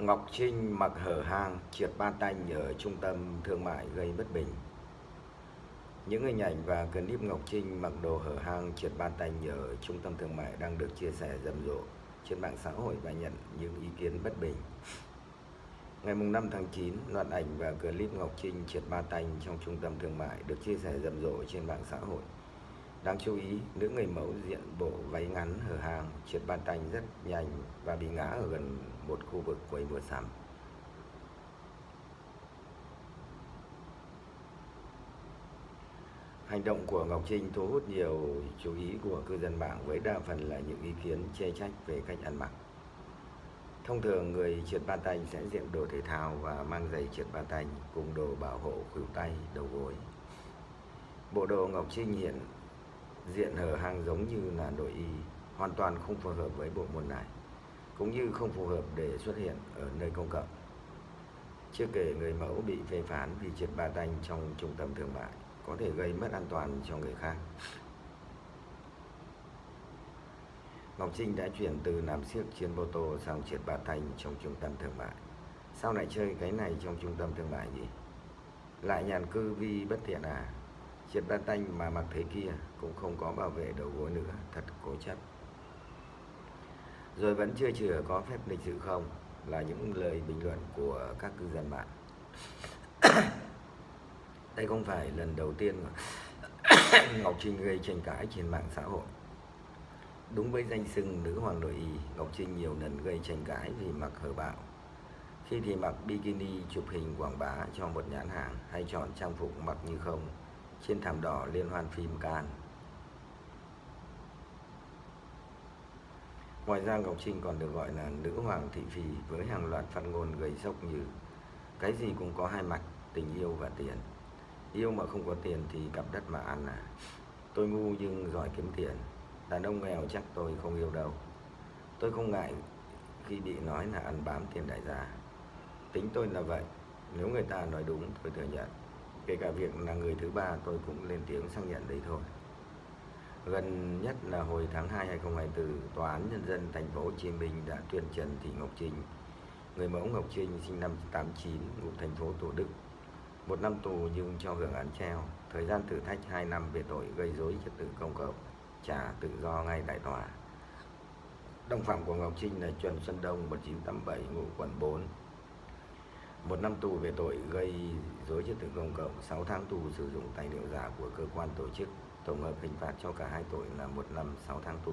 Ngọc Trinh mặc hở hang triệt ba tanh ở trung tâm thương mại gây bất bình. Những hình ảnh và clip Ngọc Trinh mặc đồ hở hang triệt ba tanh ở trung tâm thương mại đang được chia sẻ rầm rộ trên mạng xã hội và nhận những ý kiến bất bình. Ngày 5 tháng 9, loạt ảnh và clip Ngọc Trinh triệt ba tanh trong trung tâm thương mại được chia sẻ rầm rộ trên mạng xã hội. Đáng chú ý, nữ người mẫu diện bộ váy ngắn hở hàng, triệt bàn tay rất nhanh và bị ngã ở gần một khu vực quầy mua sắm. Hành động của Ngọc Trinh thu hút nhiều chú ý của cư dân mạng với đa phần là những ý kiến chê trách về cách ăn mặc. Thông thường người trượt ba tay sẽ diện đồ thể thao và mang giày trượt ba tay cùng đồ bảo hộ khuỷu tay, đầu gối. Bộ đồ Ngọc Trinh hiện diện hở hang giống như là nội y, hoàn toàn không phù hợp với bộ môn này, cũng như không phù hợp để xuất hiện ở nơi công cộng. Chưa kể người mẫu bị phê phán vì triệt ba tanh trong trung tâm thương mại có thể gây mất an toàn cho người khác. Ngọc Trinh đã chuyển từ làm siếc trên mô tô sang triệt ba thanh trong trung tâm thương mại. Sao lại chơi cái này trong trung tâm thương mại nhỉ? Lại nhàn cư vi bất thiện à? Chiếc đa tanh mà mặc thế kia cũng không có bảo vệ đầu gối nữa, thật cố chấp. Rồi vẫn chưa chừa có phép lịch sự không? Là những lời bình luận của các cư dân mạng. Đây không phải lần đầu tiên mà Ngọc Trinh gây tranh cãi trên mạng xã hội. Đúng với danh xưng nữ hoàng nội y, Ngọc Trinh nhiều lần gây tranh cãi vì mặc hở bạo. Khi thì mặc bikini chụp hình quảng bá cho một nhãn hàng hay chọn trang phục mặc như không trên thảm đỏ liên hoan phim Cannes. Ngoài ra Ngọc Trinh còn được gọi là nữ hoàng thị phi với hàng loạt phát ngôn gây sốc như cái gì cũng có hai mặt, tình yêu và tiền. Yêu mà không có tiền thì cặp đất mà ăn à. Tôi ngu nhưng giỏi kiếm tiền. Đàn ông nghèo chắc tôi không yêu đâu. Tôi không ngại khi bị nói là ăn bám tiền đại gia. Tính tôi là vậy. Nếu người ta nói đúng tôi thừa nhận. Kể cả việc là người thứ ba tôi cũng lên tiếng xác nhận đấy thôi. Gần nhất là hồi tháng 2 2024, Tòa án Nhân dân thành phố Hồ Chí Minh đã tuyên Trần Thị Ngọc Trinh, người mẫu Ngọc Trinh sinh năm 89, ngụ thành phố Thủ Đức, một năm tù nhưng cho hưởng án treo, thời gian thử thách 2 năm về tội gây dối trật tự công cộng, trả tự do ngay tại tòa. Đồng phạm của Ngọc Trinh là Trần Xuân Đông 1987 ngụ quận 4. Một năm tù về tội gây dối trật tự công cộng, 6 tháng tù sử dụng tài liệu giả của cơ quan tổ chức, tổng hợp hình phạt cho cả hai tội là một năm 6 tháng tù.